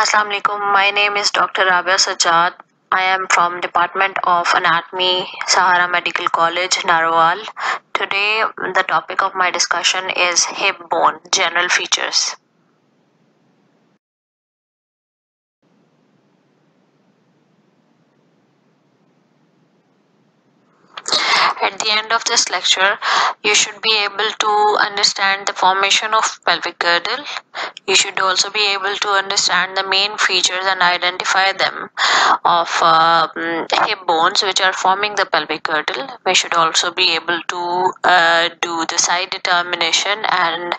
Assalamu alaikum. My name is Dr. Rabia Sajjad. I am from Department of Anatomy, Sahara Medical College, Narowal. Today, the topic of my discussion is hip bone, general features. At the end of this lecture, you should be able to understand the formation of pelvic girdle. You should also be able to understand the main features and identify them of uh, mm, hip bones which are forming the pelvic girdle. We should also be able to uh, do the side determination and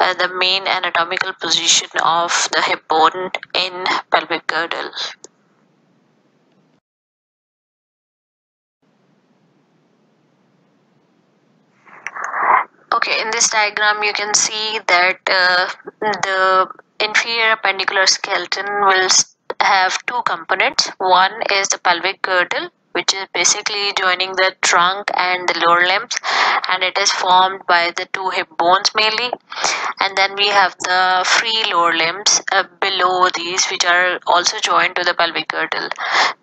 uh, the main anatomical position of the hip bone in pelvic girdle. Okay, in this diagram you can see that uh, the inferior appendicular skeleton will have two components. One is the pelvic girdle which is basically joining the trunk and the lower limbs and it is formed by the two hip bones mainly. And then we have the free lower limbs uh, below these which are also joined to the pelvic girdle.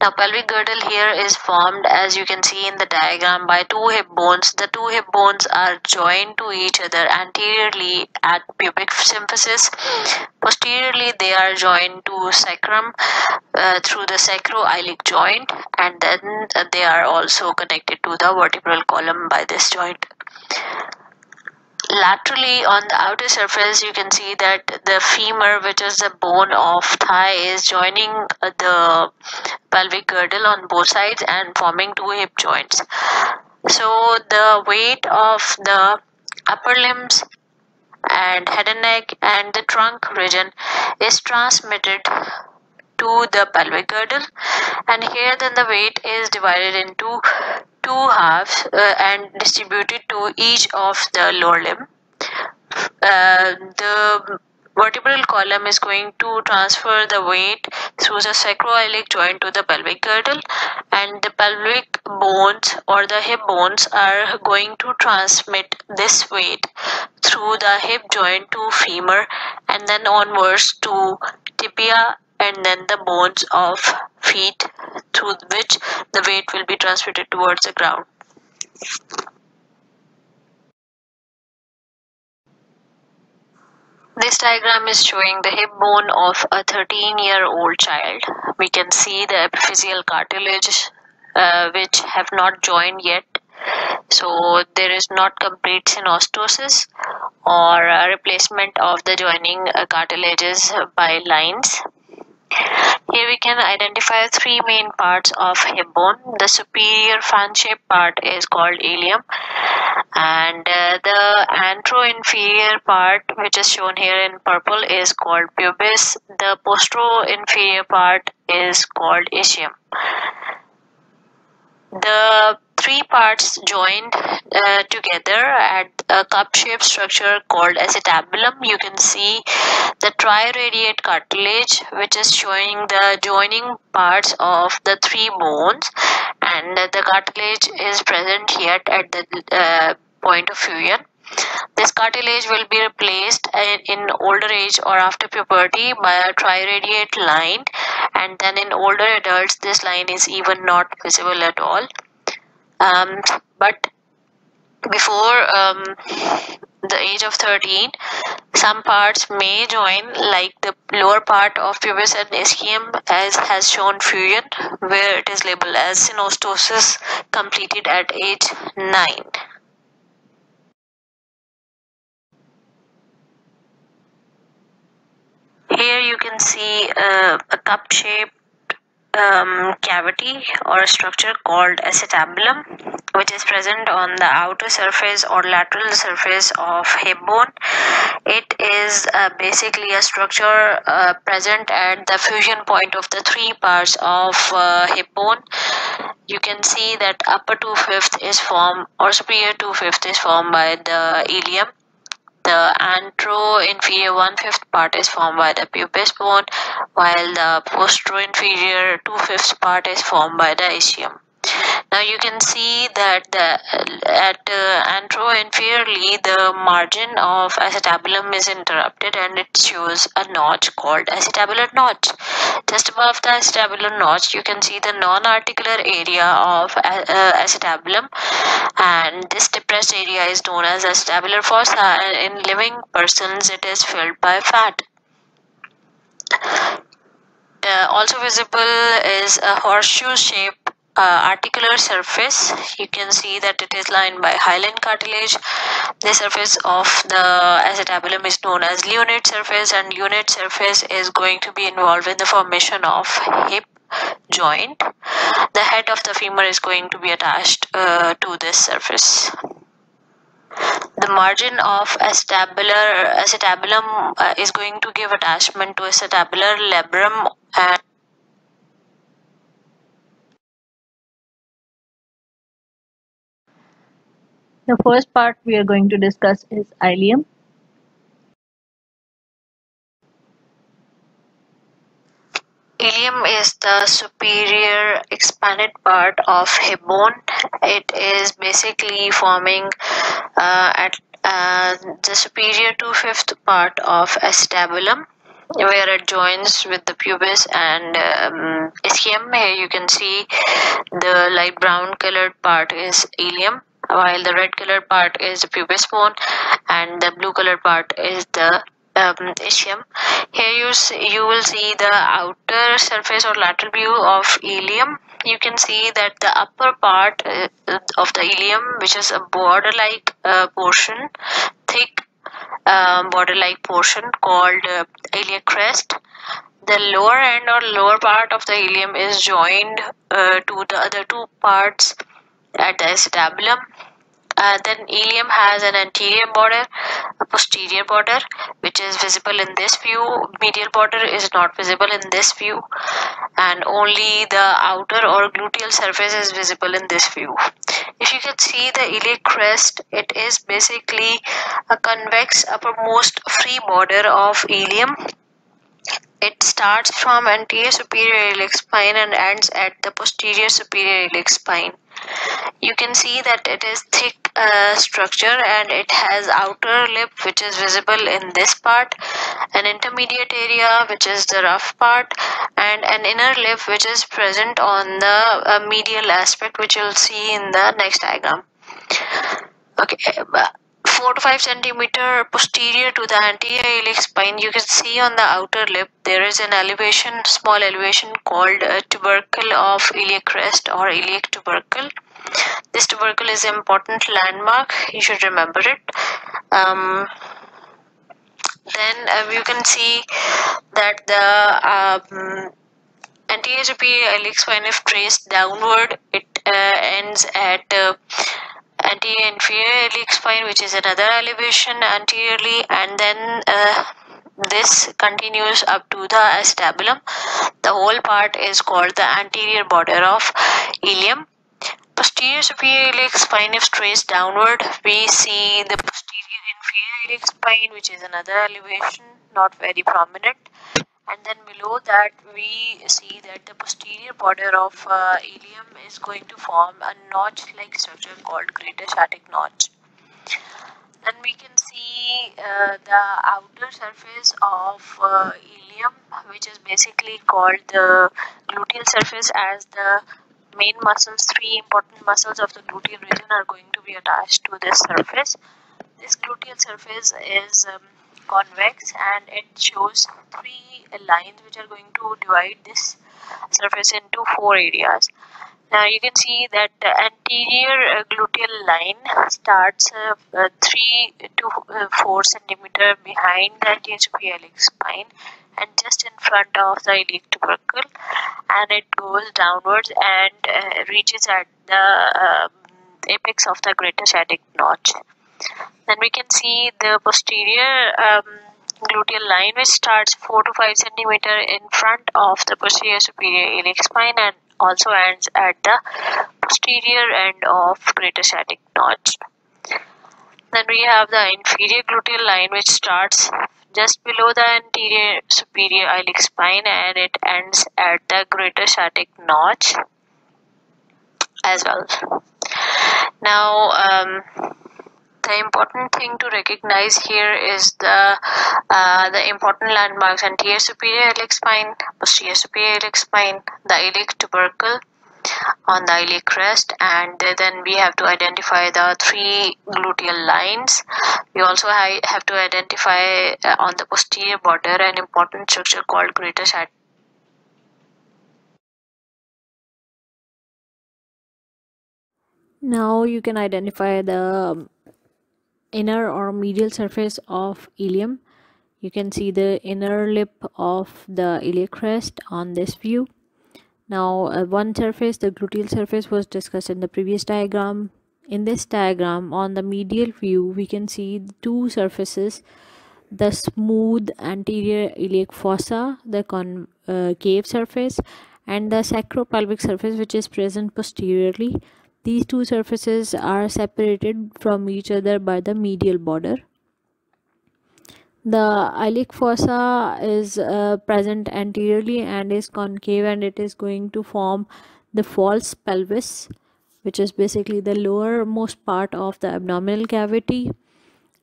Now pelvic girdle here is formed as you can see in the diagram by two hip bones. The two hip bones are joined to each other anteriorly at pubic symphysis. Posteriorly they are joined to sacrum uh, through the sacroiliac joint. And then they are also connected to the vertebral column by this joint laterally on the outer surface you can see that the femur which is the bone of thigh is joining uh, the pelvic girdle on both sides and forming two hip joints. So the weight of the upper limbs and head and neck and the trunk region is transmitted to the pelvic girdle. And here then the weight is divided into two halves uh, and distributed to each of the lower limb. Uh, the vertebral column is going to transfer the weight through the sacroiliac joint to the pelvic girdle and the pelvic bones or the hip bones are going to transmit this weight through the hip joint to femur and then onwards to tibia and then the bones of feet through which the weight will be transmitted towards the ground. This diagram is showing the hip bone of a 13 year old child. We can see the epiphyseal cartilage uh, which have not joined yet. So there is not complete synostosis or replacement of the joining uh, cartilages by lines. Here we can identify three main parts of hip bone. The superior fan-shaped part is called ilium and uh, the antero-inferior part which is shown here in purple is called pubis. The postero-inferior part is called ischium. The three parts joined uh, together at a cup-shaped structure called acetabulum. You can see the triradiate cartilage which is showing the joining parts of the three bones and the cartilage is present here at the uh, point of fusion. This cartilage will be replaced in older age or after puberty by a triradiate line and then in older adults this line is even not visible at all um, but before um, the age of 13 some parts may join like the lower part of pubis and ischium as has shown fusion where it is labeled as synostosis completed at age 9 here you can see uh, a cup shaped um, cavity or a structure called acetabulum which is present on the outer surface or lateral surface of hip bone. It is uh, basically a structure uh, present at the fusion point of the three parts of uh, hip bone. You can see that upper two-fifth is formed or superior two-fifth is formed by the ilium the antero-inferior one-fifth part is formed by the pubis bone, while the postero-inferior two-fifths part is formed by the ischium. Now you can see that the, at uh, anteroinferiorly the margin of acetabulum is interrupted and it shows a notch called acetabular notch. Just above the acetabular notch you can see the non-articular area of uh, uh, acetabulum and this depressed area is known as acetabular fossa and in living persons it is filled by fat. Uh, also visible is a horseshoe shape uh, articular surface. You can see that it is lined by hyaline cartilage. The surface of the acetabulum is known as lunate surface and lunate surface is going to be involved in the formation of hip joint. The head of the femur is going to be attached uh, to this surface. The margin of acetabular acetabulum uh, is going to give attachment to acetabular labrum and The first part we are going to discuss is ilium. Ilium is the superior expanded part of hip bone. It is basically forming uh, at uh, the superior two-fifth part of acetabulum where it joins with the pubis and um, ischium. Here you can see the light brown colored part is ilium while the red colored part is the pubis bone and the blue colored part is the um, ischium. Here you see, you will see the outer surface or lateral view of ilium. You can see that the upper part uh, of the ilium, which is a border-like uh, portion, thick uh, border-like portion called uh, iliac crest. The lower end or lower part of the ilium is joined uh, to the other two parts at the acetabulum. Uh, then ilium has an anterior border, a posterior border, which is visible in this view. Medial border is not visible in this view, and only the outer or gluteal surface is visible in this view. If you can see the iliac crest, it is basically a convex uppermost free border of ilium it starts from anterior superior iliac spine and ends at the posterior superior iliac spine. You can see that it is thick uh, structure and it has outer lip which is visible in this part, an intermediate area which is the rough part and an inner lip which is present on the uh, medial aspect which you'll see in the next diagram. Okay, 4 to 5 centimeter posterior to the anterior iliac spine. You can see on the outer lip there is an elevation small elevation called a tubercle of iliac crest or iliac tubercle. This tubercle is an important landmark. You should remember it. Um, then uh, you can see that the um, anterior iliac spine if traced downward it uh, ends at uh, anterior inferior iliac spine which is another elevation anteriorly and then uh, this continues up to the acetabulum the whole part is called the anterior border of ilium posterior superior iliac spine if traced downward. We see the posterior inferior iliac spine which is another elevation not very prominent and then below that we see that the posterior border of uh, ilium is going to form a notch like structure called greater sciatic notch. And we can see uh, the outer surface of uh, ilium which is basically called the gluteal surface as the main muscles three important muscles of the gluteal region are going to be attached to this surface. This gluteal surface is um, convex and it shows three lines which are going to divide this surface into four areas. Now you can see that the anterior uh, gluteal line starts uh, uh, 3 to uh, 4 centimeter behind the iliac spine and just in front of the iliac tubercle and it goes downwards and uh, reaches at the um, apex of the greater sciatic notch then we can see the posterior um, gluteal line which starts 4 to 5 centimeter in front of the posterior superior iliac spine and also ends at the posterior end of greater sciatic notch. Then we have the inferior gluteal line which starts just below the anterior superior iliac spine and it ends at the greater sciatic notch as well now um, the important thing to recognize here is the uh, the important landmarks anterior superior iliac spine posterior superior iliac spine the iliac tubercle on the iliac crest. And then we have to identify the three gluteal lines. We also have to identify uh, on the posterior border an important structure called greater sat now you can identify the um, inner or medial surface of ilium you can see the inner lip of the iliac crest on this view now uh, one surface, the gluteal surface was discussed in the previous diagram. In this diagram on the medial view we can see two surfaces the smooth anterior iliac fossa, the concave uh, surface and the sacropelvic surface which is present posteriorly. These two surfaces are separated from each other by the medial border. The iliac fossa is uh, present anteriorly and is concave and it is going to form the false pelvis which is basically the lowermost part of the abdominal cavity.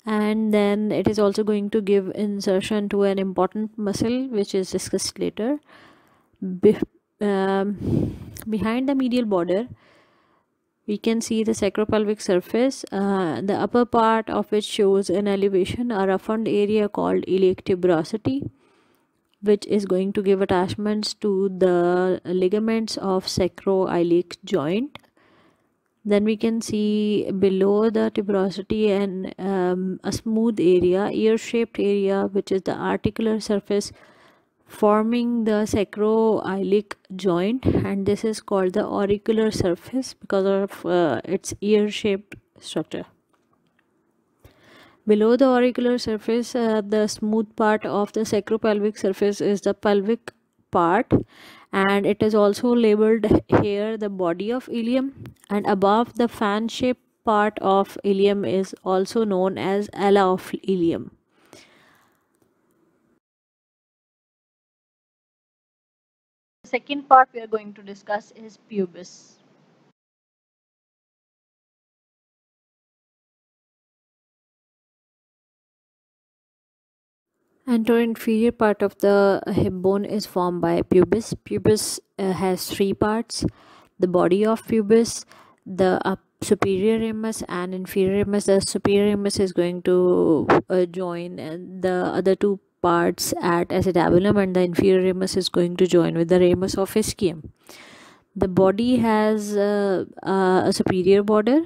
And then it is also going to give insertion to an important muscle which is discussed later. Be um, behind the medial border we can see the sacropelvic surface uh, the upper part of which shows an elevation a roughened area called iliac tuberosity which is going to give attachments to the ligaments of sacroiliac joint. Then we can see below the tuberosity and um, a smooth area ear shaped area which is the articular surface forming the sacroiliac joint and this is called the auricular surface because of uh, its ear shaped structure. Below the auricular surface uh, the smooth part of the sacropelvic surface is the pelvic part and it is also labeled here the body of ilium and above the fan shaped part of ilium is also known as ala of ilium second part we are going to discuss is pubis. Anterior-inferior part of the hip bone is formed by pubis. Pubis uh, has three parts. The body of pubis, the superior ramus and inferior ramus. The superior ramus is going to uh, join the other two parts at acetabulum and the inferior ramus is going to join with the ramus of ischium. The body has uh, uh, a superior border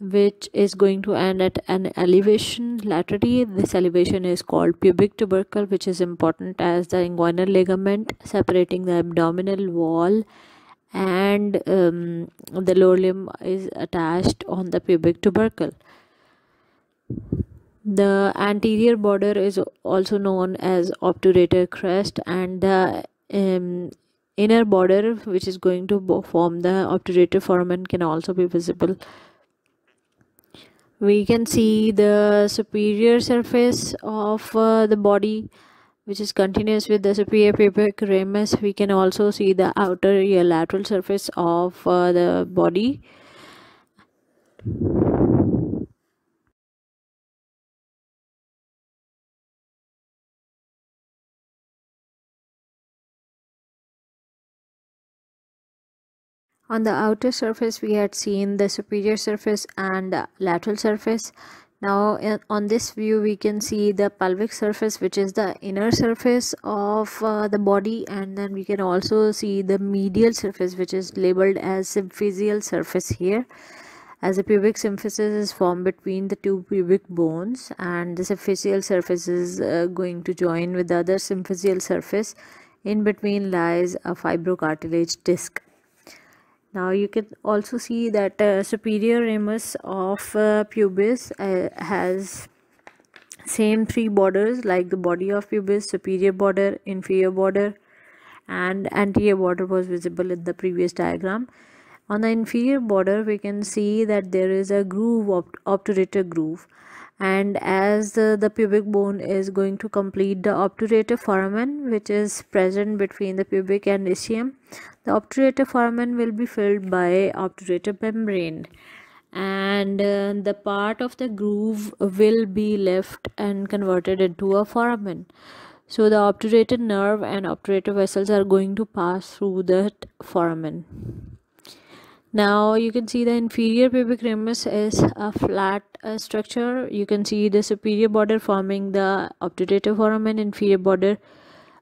which is going to end at an elevation laterally. This elevation is called pubic tubercle which is important as the inguinal ligament separating the abdominal wall and um, the lower limb is attached on the pubic tubercle. The anterior border is also known as obturator crest and the um, inner border which is going to form the obturator foramen can also be visible. We can see the superior surface of uh, the body which is continuous with the superior pubic ramus. We can also see the outer lateral surface of uh, the body On the outer surface we had seen the superior surface and lateral surface. Now on this view we can see the pelvic surface which is the inner surface of uh, the body. And then we can also see the medial surface which is labeled as symphysial surface here. As the pubic symphysis is formed between the two pubic bones and the symphysial surface is uh, going to join with the other symphysial surface. In between lies a fibrocartilage disc now you can also see that uh, superior ramus of uh, pubis uh, has same three borders like the body of pubis superior border inferior border and anterior border was visible in the previous diagram. On the inferior border we can see that there is a groove obturator groove and as the, the pubic bone is going to complete the obturator foramen which is present between the pubic and ischium the obturator foramen will be filled by obturator membrane. And uh, the part of the groove will be left and converted into a foramen. So the obturator nerve and obturator vessels are going to pass through that foramen now you can see the inferior pubic ramus is a flat uh, structure. You can see the superior border forming the obturator foramen inferior border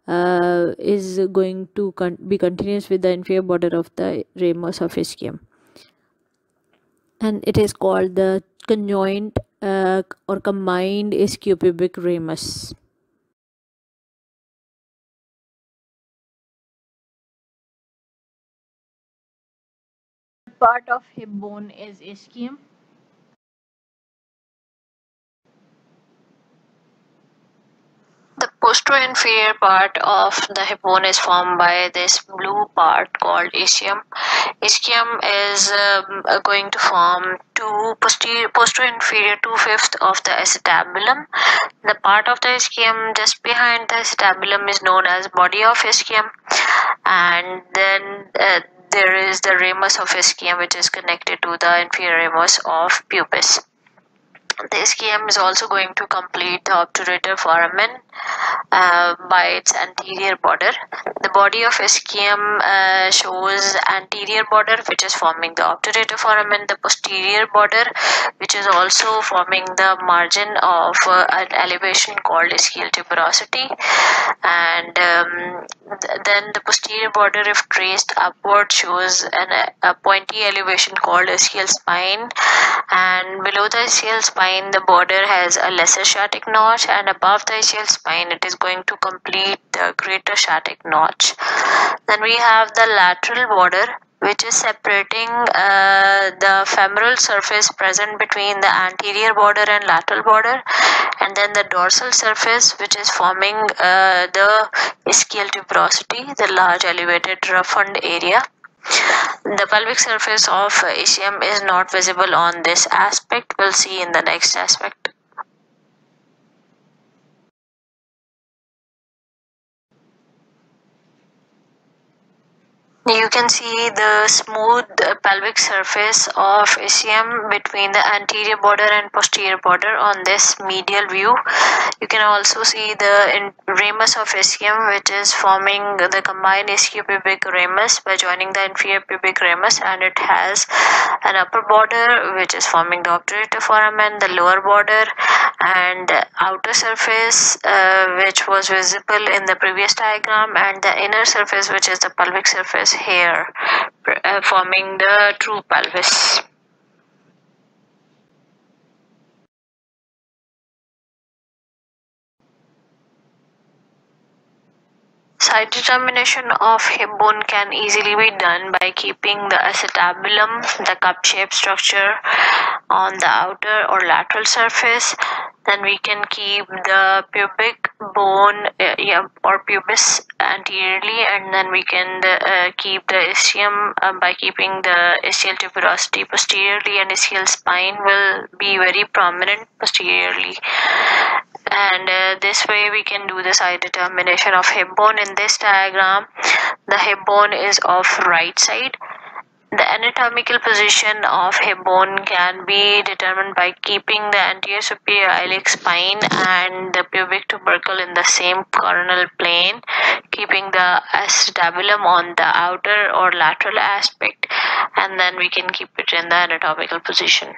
uh, is going to con be continuous with the inferior border of the ramus of ischium and it is called the conjoint uh, or combined ischiopubic ramus part of hip bone is ischium. The posterior inferior part of the hip bone is formed by this blue part called ischium. Ischium is um, going to form two posterior, posterior inferior two-fifths of the acetabulum. The part of the ischium just behind the acetabulum is known as body of ischium and then uh, there is the ramus of ischium which is connected to the inferior ramus of pubis. The ischium is also going to complete the obturator foramen uh, by its anterior border. The body of ischium uh, shows anterior border which is forming the obturator foramen, the posterior border which is also forming the margin of uh, an elevation called ischial tuberosity and um, th then the posterior border if traced upward shows an, a pointy elevation called ischial spine and below the ischial spine the border has a lesser sciatic notch and above the ischial spine it is going to complete the greater sciatic notch. Then we have the lateral border which is separating uh, the femoral surface present between the anterior border and lateral border and then the dorsal surface which is forming uh, the ischial tuberosity the large elevated roughened area the pelvic surface of ischium is not visible on this aspect we'll see in the next aspect You can see the smooth pelvic surface of ischium between the anterior border and posterior border on this medial view. You can also see the ramus of ischium which is forming the combined ischiopubic ramus by joining the inferior pubic ramus and it has an upper border which is forming the obturator foramen, the lower border and outer surface uh, which was visible in the previous diagram and the inner surface which is the pelvic surface here uh, forming the true pelvis. Site determination of hip bone can easily be done by keeping the acetabulum, the cup-shaped structure, on the outer or lateral surface. Then we can keep the pubic bone uh, yeah, or pubis anteriorly and then we can uh, keep the ischium uh, by keeping the ischial tuberosity posteriorly and ischial spine will be very prominent posteriorly and uh, this way we can do the side determination of hip bone. In this diagram the hip bone is of right side. The anatomical position of hip bone can be determined by keeping the anterior superior iliac spine and the pubic tubercle in the same coronal plane, keeping the acetabulum on the outer or lateral aspect, and then we can keep it in the anatomical position.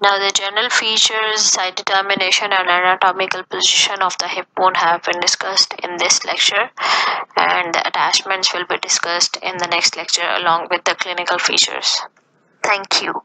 Now the general features, site determination and anatomical position of the hip bone have been discussed in this lecture and the attachments will be discussed in the next lecture along with the clinical features. Thank you.